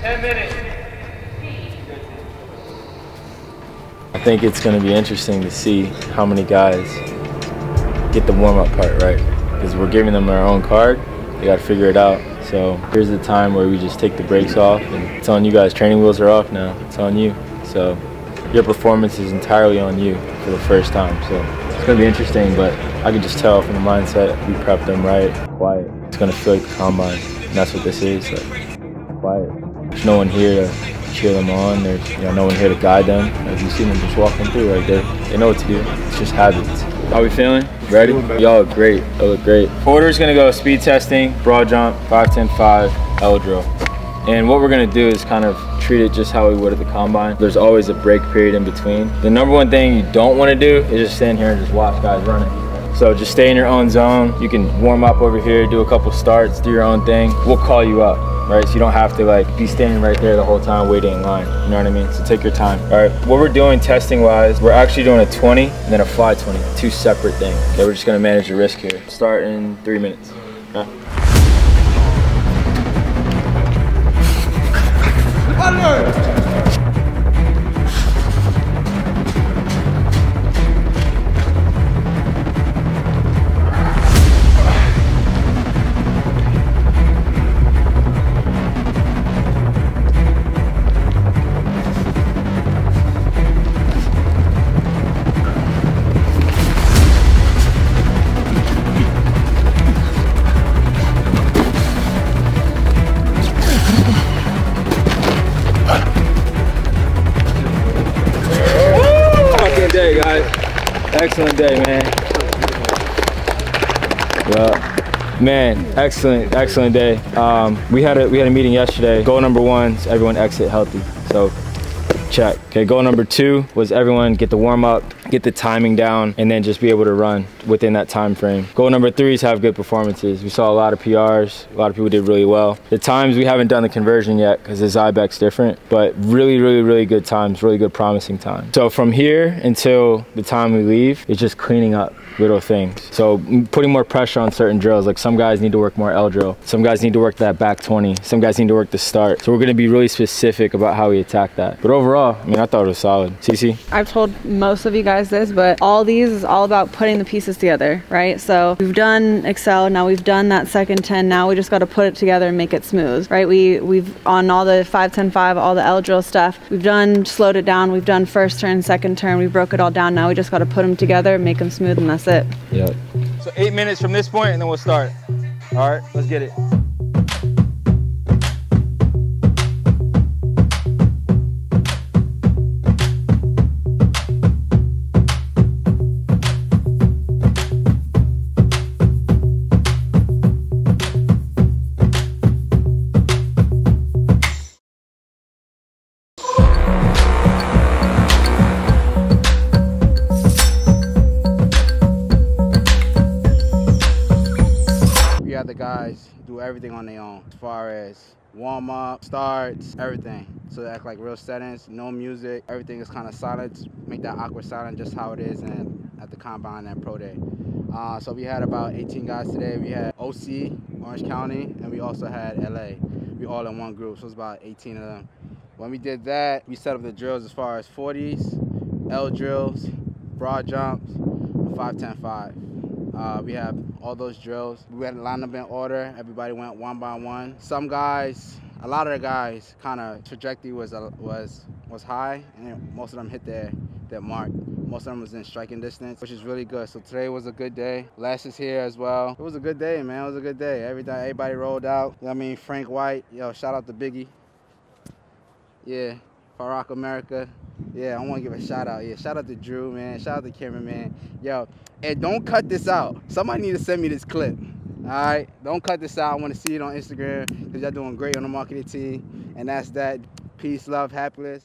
10 minutes. I think it's going to be interesting to see how many guys get the warm-up part right because we're giving them our own card. They got to figure it out. So here's the time where we just take the brakes off and it's on you guys. Training wheels are off now. It's on you. So your performance is entirely on you for the first time. So it's going to be interesting, but I can just tell from the mindset we prepped them right, quiet. It's going to feel like the combine, and that's what this is. Quiet. There's no one here to cheer them on. There's you know no one here to guide them. As you see them just walking through right there. They know what to do. It's just habits. How we feeling? Ready? Y'all look great. Y'all look great. Order's gonna go speed testing, broad jump, 5, 10, 5, L drill. And what we're gonna do is kind of treat it just how we would at the combine. There's always a break period in between. The number one thing you don't wanna do is just stand here and just watch guys running. So just stay in your own zone. You can warm up over here, do a couple starts, do your own thing. We'll call you up right? So you don't have to like be standing right there the whole time waiting in line. You know what I mean? So take your time. All right, what we're doing testing wise, we're actually doing a 20 and then a fly 20, two separate things. Okay, we're just gonna manage the risk here. Start in three minutes. Okay? Excellent day, man. Well, man, excellent, excellent day. Um, we had a we had a meeting yesterday. Goal number one everyone exit healthy. So check. Okay, goal number two was everyone get the warm up, get the timing down, and then just be able to run within that time frame. Goal number three is have good performances. We saw a lot of PRs. A lot of people did really well. The times we haven't done the conversion yet because the Zybek's different, but really, really, really good times, really good promising times. So from here until the time we leave, it's just cleaning up little things. So putting more pressure on certain drills. Like some guys need to work more L drill. Some guys need to work that back 20. Some guys need to work the start. So we're gonna be really specific about how we attack that. But overall, I mean, I thought it was solid. Cici? I've told most of you guys this, but all these is all about putting the pieces together, right? So we've done accel, now we've done that second 10, now we just got to put it together and make it smooth, right? We, we've, on all the 5, 10, 5, all the L drill stuff, we've done, slowed it down, we've done first turn, second turn, we broke it all down, now we just got to put them together, and make them smooth, and that's it. Yep. So eight minutes from this point and then we'll start. All right, let's get it. The guys do everything on their own as far as warm up, starts, everything. So they act like real settings, no music, everything is kind of silent. Make that awkward silent just how it is and at the combine and pro day. Uh, so we had about 18 guys today. We had OC, Orange County, and we also had LA. We all in one group, so it was about 18 of them. When we did that, we set up the drills as far as 40s, L drills, broad jumps, 5, 10, 5. Uh, we have all those drills. We had line up in order. Everybody went one by one. Some guys, a lot of the guys, kind of trajectory was uh, was was high, and most of them hit their their mark. Most of them was in striking distance, which is really good. So today was a good day. Les is here as well. It was a good day, man. It was a good day. Everything, everybody rolled out. You know I mean, Frank White. Yo, shout out to Biggie. Yeah, Barack America. Yeah, I want to give a shout out. Yeah, shout out to Drew, man. Shout out to cameraman. Yo, and don't cut this out. Somebody need to send me this clip. All right, don't cut this out. I want to see it on Instagram because y'all doing great on the marketing team. And that's that. Peace, love, happiness.